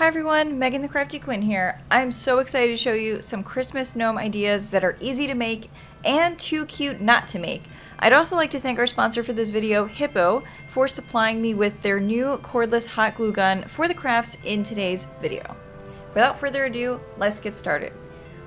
Hi everyone, Megan the Crafty Quinn here. I'm so excited to show you some Christmas gnome ideas that are easy to make and too cute not to make. I'd also like to thank our sponsor for this video, Hiipoo, for supplying me with their new cordless hot glue gun for the crafts in today's video. Without further ado, let's get started.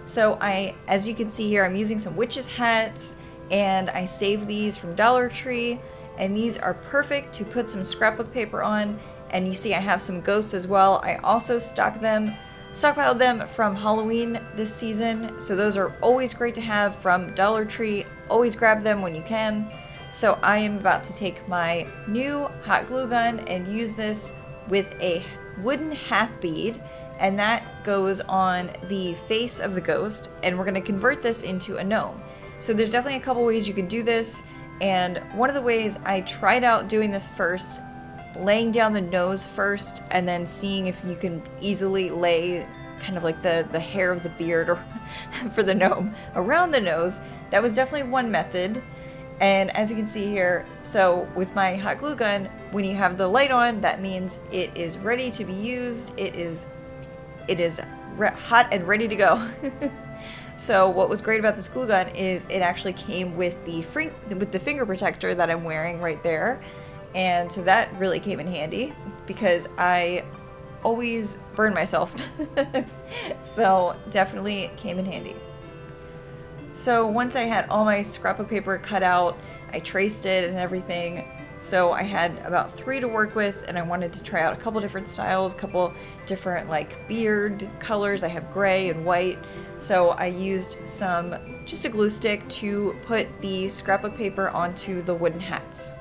So I, as you can see here, I'm using some witches hats and I saved these from Dollar Tree and these are perfect to put some scrapbook paper on and you see I have some ghosts as well. I also stock them, stockpiled them from Halloween this season, so those are always great to have from Dollar Tree. Always grab them when you can. So I am about to take my new hot glue gun and use this with a wooden half bead and that goes on the face of the ghost and we're going to convert this into a gnome. So there's definitely a couple ways you can do this and one of the ways I tried out doing this first laying down the nose first and then seeing if you can easily lay kind of like the, the hair of the beard or for the gnome around the nose. That was definitely one method. And as you can see here, so with my hot glue gun, when you have the light on, that means it is ready to be used. It is, it is hot and ready to go. so what was great about this glue gun is it actually came with the with the finger protector that I'm wearing right there. And so that really came in handy because I always burn myself. so definitely came in handy. So once I had all my scrapbook paper cut out, I traced it and everything. So I had about three to work with and I wanted to try out a couple different styles, a couple different like beard colors. I have gray and white. So I used some, just a glue stick to put the scrapbook paper onto the wooden hats.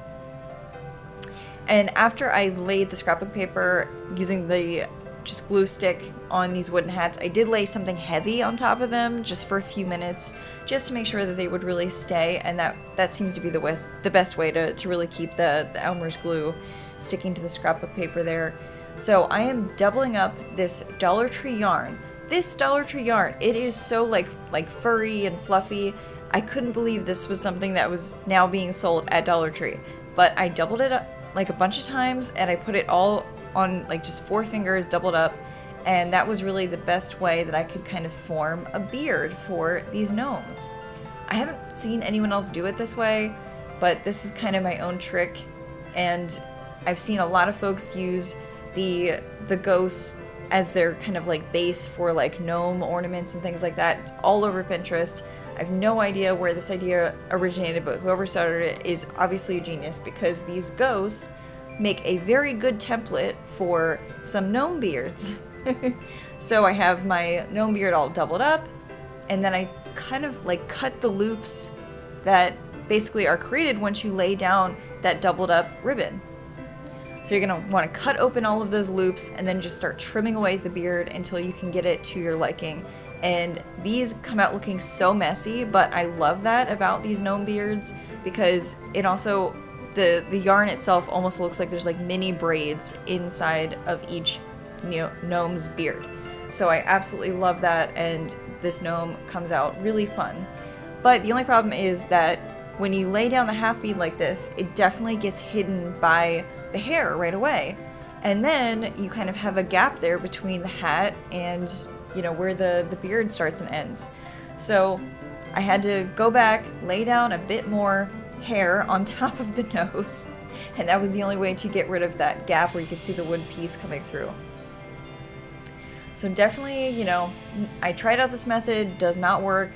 And after I laid the scrapbook paper using the just glue stick on these wooden hats, I did lay something heavy on top of them just for a few minutes, just to make sure that they would really stay. And that that seems to be the best the best way to, to really keep the, the Elmer's glue sticking to the scrapbook paper there. So I am doubling up this Dollar Tree yarn. This Dollar Tree yarn, it is so like like furry and fluffy. I couldn't believe this was something that was now being sold at Dollar Tree. But I doubled it up like a bunch of times and I put it all on like just four fingers doubled up and that was really the best way that I could kind of form a beard for these gnomes. I haven't seen anyone else do it this way, but this is kind of my own trick and I've seen a lot of folks use the the ghosts as their kind of like base for like gnome ornaments and things like that all over Pinterest. I have no idea where this idea originated, but whoever started it is obviously a genius because these ghosts make a very good template for some gnome beards. so I have my gnome beard all doubled up, and then I kind of like cut the loops that basically are created once you lay down that doubled up ribbon. So you're going to want to cut open all of those loops and then just start trimming away the beard until you can get it to your liking and these come out looking so messy but I love that about these gnome beards because it also the the yarn itself almost looks like there's like mini braids inside of each gnome's beard. So I absolutely love that and this gnome comes out really fun. But the only problem is that when you lay down the half bead like this it definitely gets hidden by the hair right away. And then you kind of have a gap there between the hat and you know, where the, the beard starts and ends. So I had to go back, lay down a bit more hair on top of the nose, and that was the only way to get rid of that gap where you could see the wood piece coming through. So definitely, you know, I tried out this method, does not work.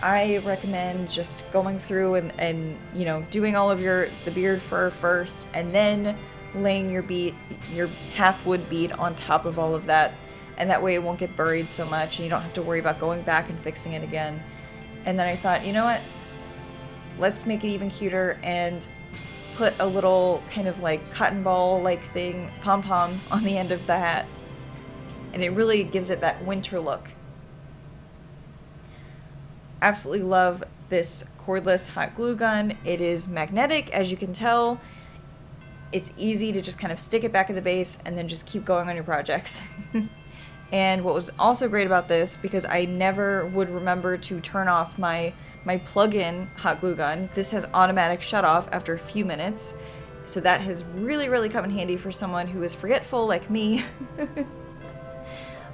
I recommend just going through and, and you know, doing all of your the beard fur first, and then laying your bead, your half wood bead on top of all of that and that way it won't get buried so much and you don't have to worry about going back and fixing it again. And then I thought, you know what? Let's make it even cuter and put a little kind of like cotton ball like thing, pom-pom, on the end of the hat. And it really gives it that winter look. Absolutely love this cordless hot glue gun. It is magnetic, as you can tell. It's easy to just kind of stick it back at the base and then just keep going on your projects. And what was also great about this, because I never would remember to turn off my, my plug-in hot glue gun, this has automatic shut off after a few minutes. So that has really, really come in handy for someone who is forgetful like me.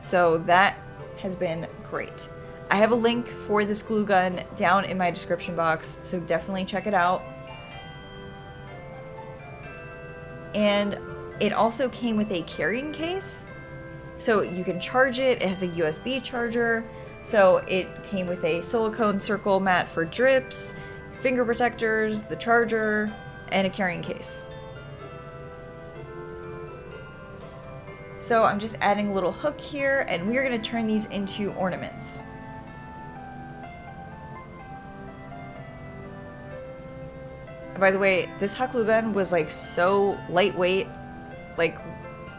So that has been great. I have a link for this glue gun down in my description box, so definitely check it out. And it also came with a carrying case, so you can charge it. It has a USB charger, so it came with a silicone circle mat for drips, finger protectors, the charger, and a carrying case. So I'm just adding a little hook here, and we're going to turn these into ornaments. By the way, this gun was like so lightweight, like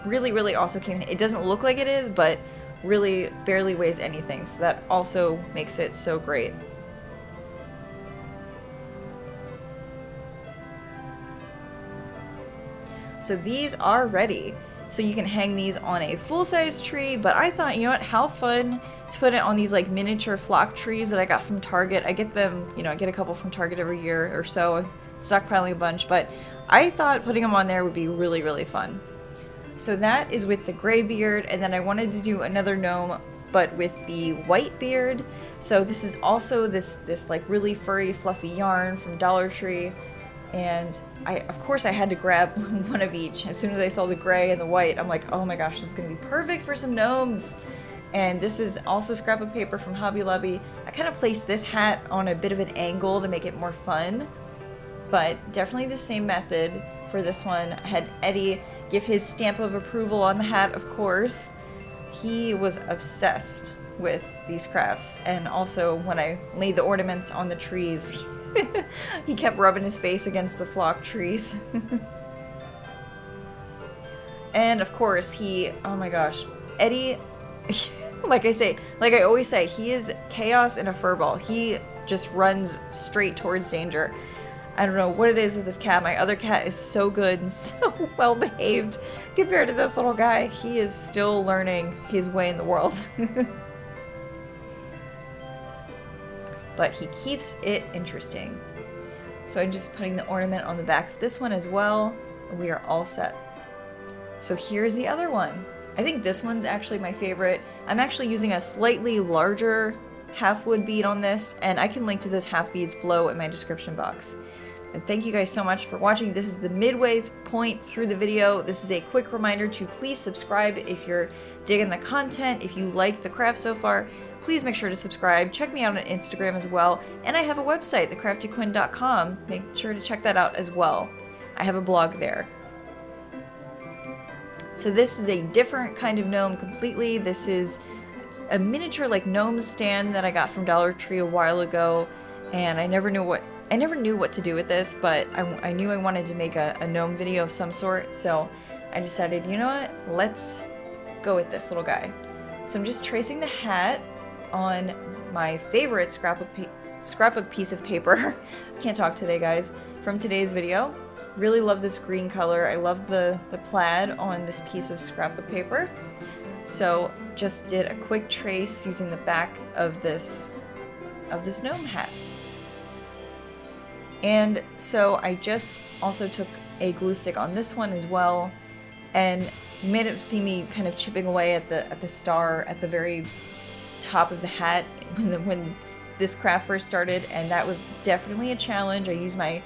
really, really also came in. It doesn't look like it is, but really barely weighs anything, so that also makes it so great. So these are ready. So you can hang these on a full-size tree, but I thought, you know what, how fun to put it on these like miniature flock trees that I got from Target. I get them, you know, I get a couple from Target every year or so. Stockpiling a bunch, but I thought putting them on there would be really, really fun. So that is with the gray beard, and then I wanted to do another gnome, but with the white beard. So this is also this, this like really furry, fluffy yarn from Dollar Tree, and I, of course I had to grab one of each. As soon as I saw the gray and the white, I'm like, oh my gosh, this is gonna be perfect for some gnomes. And this is also scrapbook paper from Hobby Lobby. I kind of placed this hat on a bit of an angle to make it more fun, but definitely the same method for this one. I had Eddie give his stamp of approval on the hat, of course. He was obsessed with these crafts, and also when I laid the ornaments on the trees, he kept rubbing his face against the flock trees. and of course, he, oh my gosh, Eddie, like I say, like I always say, he is chaos in a furball. He just runs straight towards danger. I don't know what it is with this cat. My other cat is so good and so well behaved compared to this little guy. He is still learning his way in the world. but he keeps it interesting. So I'm just putting the ornament on the back of this one as well. We are all set. So here's the other one. I think this one's actually my favorite. I'm actually using a slightly larger half wood bead on this, and I can link to those half beads below in my description box. And thank you guys so much for watching. This is the midway point through the video. This is a quick reminder to please subscribe if you're digging the content, if you like the craft so far. Please make sure to subscribe. Check me out on Instagram as well. And I have a website, thecraftyquinn.com. Make sure to check that out as well. I have a blog there. So this is a different kind of gnome completely. This is a miniature like gnome stand that I got from Dollar Tree a while ago. And I never knew what I never knew what to do with this, but I, I knew I wanted to make a, a gnome video of some sort, so I decided, you know what, let's go with this little guy. So I'm just tracing the hat on my favorite scrapbook, scrapbook piece of paper. Can't talk today, guys. From today's video. Really love this green color. I love the, the plaid on this piece of scrapbook paper. So just did a quick trace using the back of this of this gnome hat. And so I just also took a glue stick on this one as well, and you may have seen me kind of chipping away at the at the star at the very top of the hat when the, when this craft first started, and that was definitely a challenge. I used my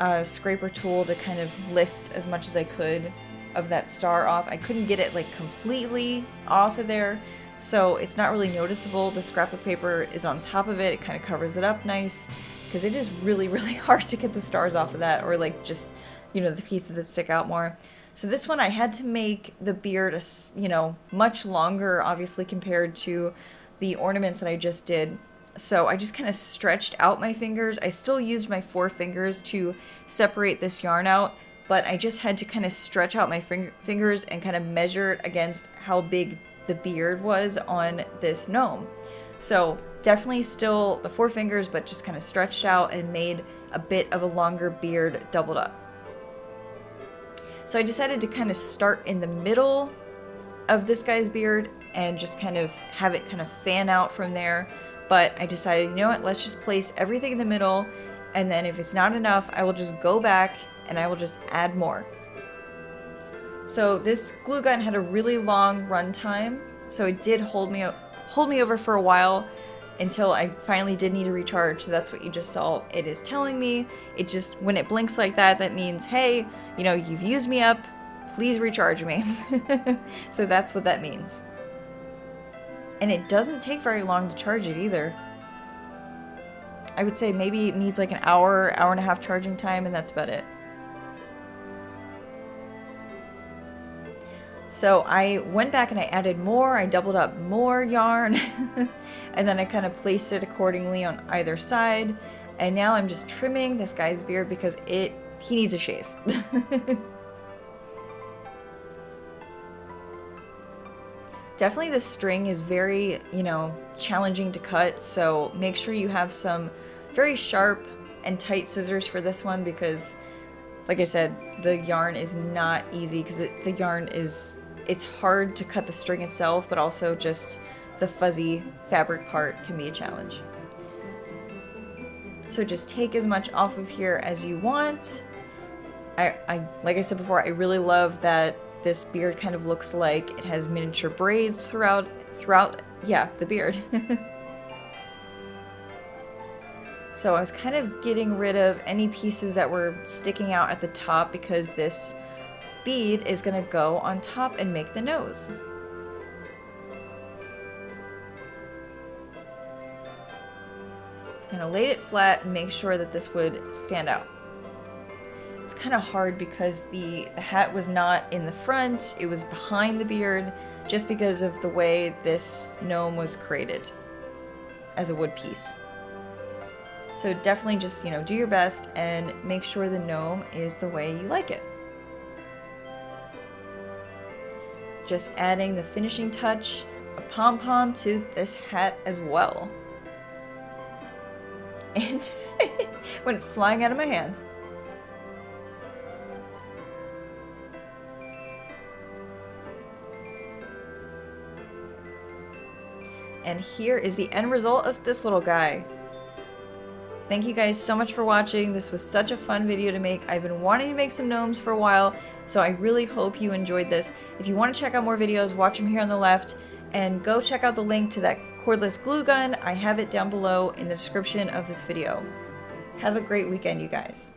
uh, scraper tool to kind of lift as much as I could of that star off. I couldn't get it like completely off of there, so it's not really noticeable. The scrap of paper is on top of it. It kind of covers it up nice because it is really, really hard to get the stars off of that or like just, you know, the pieces that stick out more. So this one I had to make the beard, you know, much longer, obviously, compared to the ornaments that I just did. So I just kind of stretched out my fingers. I still used my four fingers to separate this yarn out, but I just had to kind of stretch out my fingers and kind of measure it against how big the beard was on this gnome. So definitely still the four fingers, but just kind of stretched out and made a bit of a longer beard doubled up. So I decided to kind of start in the middle of this guy's beard and just kind of have it kind of fan out from there. But I decided, you know what, let's just place everything in the middle and then if it's not enough, I will just go back and I will just add more. So this glue gun had a really long run time So it did hold me hold me over for a while until I finally did need to recharge. So that's what you just saw. It is telling me. It just when it blinks like that, that means hey, you know, you've used me up. Please recharge me. so that's what that means. And it doesn't take very long to charge it either. I would say maybe it needs like an hour, hour and a half charging time, and that's about it. So I went back and I added more, I doubled up more yarn, and then I kind of placed it accordingly on either side. And now I'm just trimming this guy's beard because it he needs a shave. Definitely the string is very, you know, challenging to cut, so make sure you have some very sharp and tight scissors for this one because, like I said, the yarn is not easy because the yarn is, it's hard to cut the string itself, but also just the fuzzy fabric part can be a challenge. So just take as much off of here as you want. I, I like I said before, I really love that this beard kind of looks like it has miniature braids throughout, throughout, yeah, the beard. so I was kind of getting rid of any pieces that were sticking out at the top because this bead is going to go on top and make the nose. Just kind of laid it flat and make sure that this would stand out It's kind of hard because the, the hat was not in the front, it was behind the beard, just because of the way this gnome was created as a wood piece. So definitely just, you know, do your best and make sure the gnome is the way you like it. Just adding the finishing touch, a pom-pom to this hat as well. And it went flying out of my hand. And here is the end result of this little guy. Thank you guys so much for watching. This was such a fun video to make. I've been wanting to make some gnomes for a while, so I really hope you enjoyed this. If you want to check out more videos, watch them here on the left, and go check out the link to that cordless glue gun. I have it down below in the description of this video. Have a great weekend, you guys.